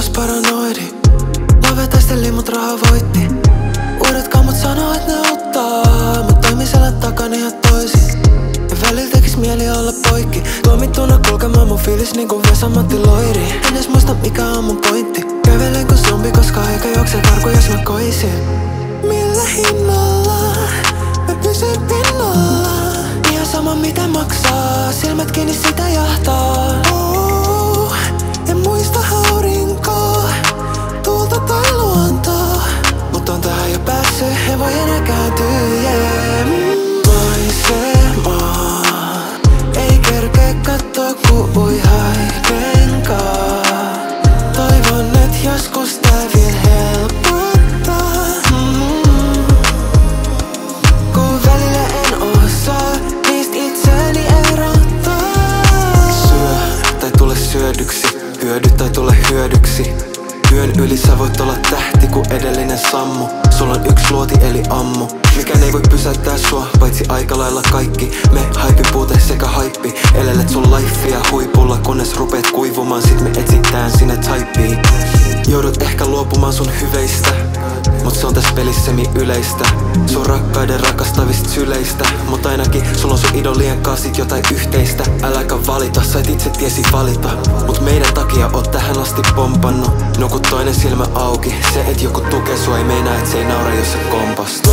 olos paranoidi. Love taisteli mut raha voitti. Uudet kamut sanoo et ne auttaa Mut toimin selän takana ja toisin. Ja välillä tekis mieli olla poikki. Tuomittuna kulkemaan mun fiilis niinku Vesamatti Loiri. En edes muista mikä on mun pointti. Kävelen kuin zombi koska aika juokse karku jos mä koisin. Millä hinnalla? Mä pysyn pinnalla Ihan sama mitä maksaa. Silmät kiinni joskus tää vielä helpottaa. Kun välillä en osaa niistä itseäni erottaa. Syö tai tule syödyksi, hyödy tai tule hyödyksi. Yön yli sä voit olla tähti ku edellinen sammu. Sulla on yksi luoti eli ammu. Mikään ei voi pysäyttää sua, paitsi aika lailla kaikki. Me haipi puute sekä Elelet sun lifea huipulla, kunnes rupeet kuivumaan. Sit me etsitään sinne typeen Joudut ehkä luopumaan sun hyveistä Mut se on tässä pelissä semi yleistä. Sun rakkaiden rakastavista syleistä Mut ainakin sulla on sun idolien kanssa jotain yhteistä. Äläkä valita, sait itse tiesi valita Mut meidän takia oot tähän asti pompannut. Nukut toinen silmä auki Se et joku tukee sua ei meinaa et se ei naura jos sä kompast